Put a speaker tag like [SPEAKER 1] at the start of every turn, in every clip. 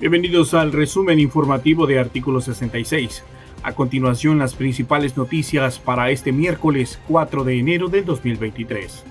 [SPEAKER 1] Bienvenidos al resumen informativo de Artículo 66. A continuación, las principales noticias para este miércoles 4 de enero de 2023.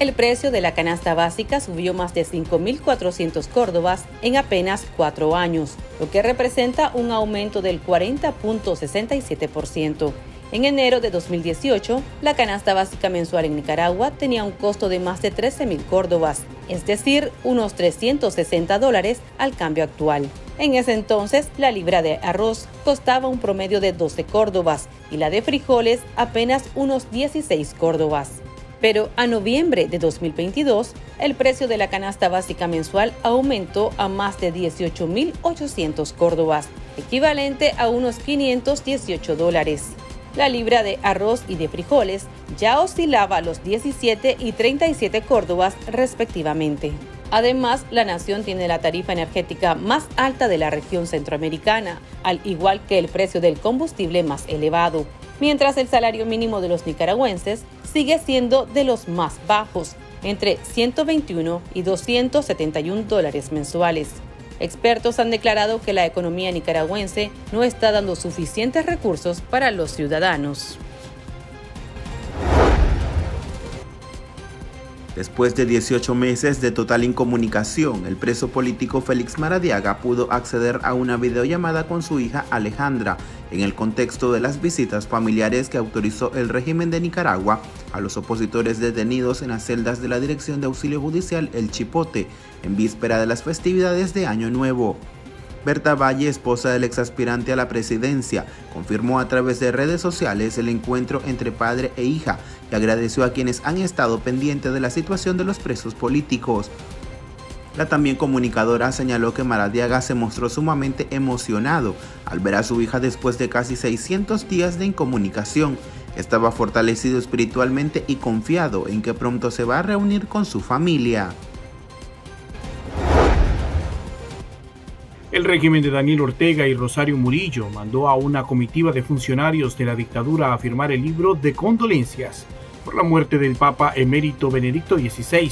[SPEAKER 2] El precio de la canasta básica subió más de 5.400 córdobas en apenas cuatro años, lo que representa un aumento del 40.67%. En enero de 2018, la canasta básica mensual en Nicaragua tenía un costo de más de 13.000 córdobas, es decir, unos 360 dólares al cambio actual. En ese entonces, la libra de arroz costaba un promedio de 12 córdobas y la de frijoles apenas unos 16 córdobas. Pero a noviembre de 2022, el precio de la canasta básica mensual aumentó a más de 18.800 córdobas, equivalente a unos 518 dólares. La libra de arroz y de frijoles ya oscilaba a los 17 y 37 córdobas respectivamente. Además, la nación tiene la tarifa energética más alta de la región centroamericana, al igual que el precio del combustible más elevado, mientras el salario mínimo de los nicaragüenses sigue siendo de los más bajos, entre 121 y 271 dólares mensuales. Expertos han declarado que la economía nicaragüense no está dando suficientes recursos para los ciudadanos.
[SPEAKER 3] Después de 18 meses de total incomunicación, el preso político Félix Maradiaga pudo acceder a una videollamada con su hija Alejandra en el contexto de las visitas familiares que autorizó el régimen de Nicaragua a los opositores detenidos en las celdas de la Dirección de Auxilio Judicial El Chipote en víspera de las festividades de Año Nuevo. Berta Valle, esposa del exaspirante a la presidencia, confirmó a través de redes sociales el encuentro entre padre e hija y agradeció a quienes han estado pendientes de la situación de los presos políticos. La también comunicadora señaló que Maradiaga se mostró sumamente emocionado al ver a su hija después de casi 600 días de incomunicación. Estaba fortalecido espiritualmente y confiado en que pronto se va a reunir con su familia.
[SPEAKER 1] El régimen de Daniel Ortega y Rosario Murillo mandó a una comitiva de funcionarios de la dictadura a firmar el libro de condolencias por la muerte del Papa emérito Benedicto XVI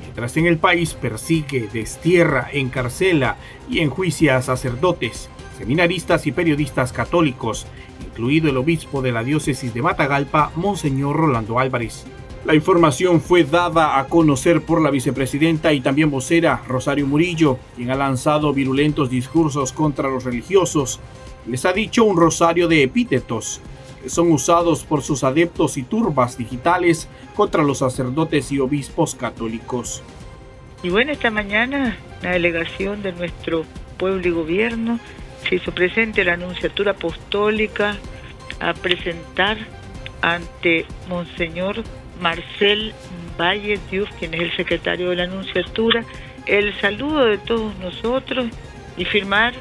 [SPEAKER 1] mientras en el país persigue, destierra, encarcela y enjuicia a sacerdotes, seminaristas y periodistas católicos, incluido el obispo de la diócesis de Matagalpa, Monseñor Rolando Álvarez. La información fue dada a conocer por la vicepresidenta y también vocera Rosario Murillo, quien ha lanzado virulentos discursos contra los religiosos. Les ha dicho un rosario de epítetos que son usados por sus adeptos y turbas digitales contra los sacerdotes y obispos católicos.
[SPEAKER 4] Y bueno, esta mañana la delegación de nuestro pueblo y gobierno se hizo presente la Anunciatura Apostólica a presentar ante Monseñor Marcel Valle Dios, quien es el secretario de la Anunciatura, el saludo de todos nosotros y firmar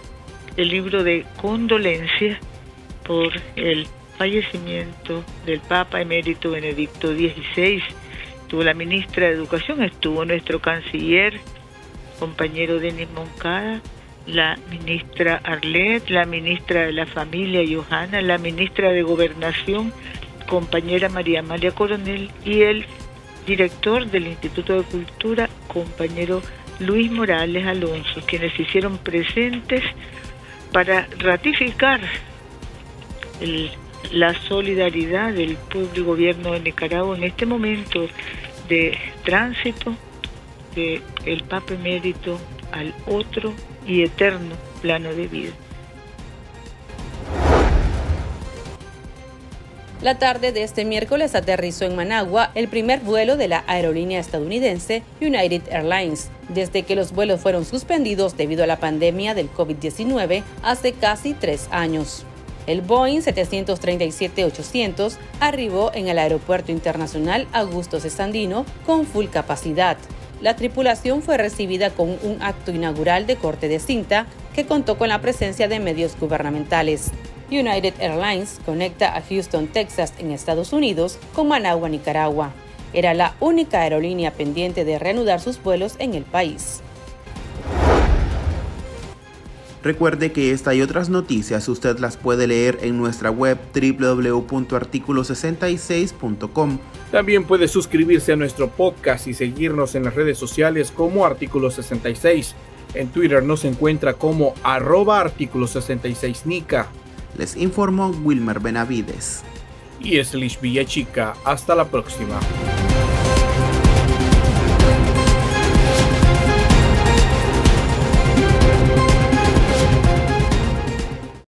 [SPEAKER 4] el libro de condolencia por el fallecimiento del Papa emérito Benedicto XVI. Estuvo la ministra de Educación, estuvo nuestro canciller, compañero Denis Moncada, la ministra Arlet, la ministra de la Familia Johanna, la ministra de Gobernación, compañera María Amalia Coronel, y el director del Instituto de Cultura, compañero Luis Morales Alonso, quienes se hicieron presentes para ratificar la solidaridad del pueblo y gobierno de Nicaragua en este momento de tránsito del el Papa emérito al otro y eterno plano de vida.
[SPEAKER 2] La tarde de este miércoles aterrizó en Managua el primer vuelo de la aerolínea estadounidense United Airlines, desde que los vuelos fueron suspendidos debido a la pandemia del COVID-19 hace casi tres años. El Boeing 737-800 arribó en el Aeropuerto Internacional Augusto Cesandino con full capacidad. La tripulación fue recibida con un acto inaugural de corte de cinta que contó con la presencia de medios gubernamentales. United Airlines conecta a Houston, Texas, en Estados Unidos, con Managua, Nicaragua. Era la única aerolínea pendiente de reanudar sus vuelos en el país.
[SPEAKER 3] Recuerde que esta y otras noticias usted las puede leer en nuestra web www.articulo66.com.
[SPEAKER 1] También puede suscribirse a nuestro podcast y seguirnos en las redes sociales como Artículo 66. En Twitter nos encuentra como arroba artículo 66 Nica.
[SPEAKER 3] Les informó Wilmer Benavides.
[SPEAKER 1] Y es Lish Chica. Hasta la próxima.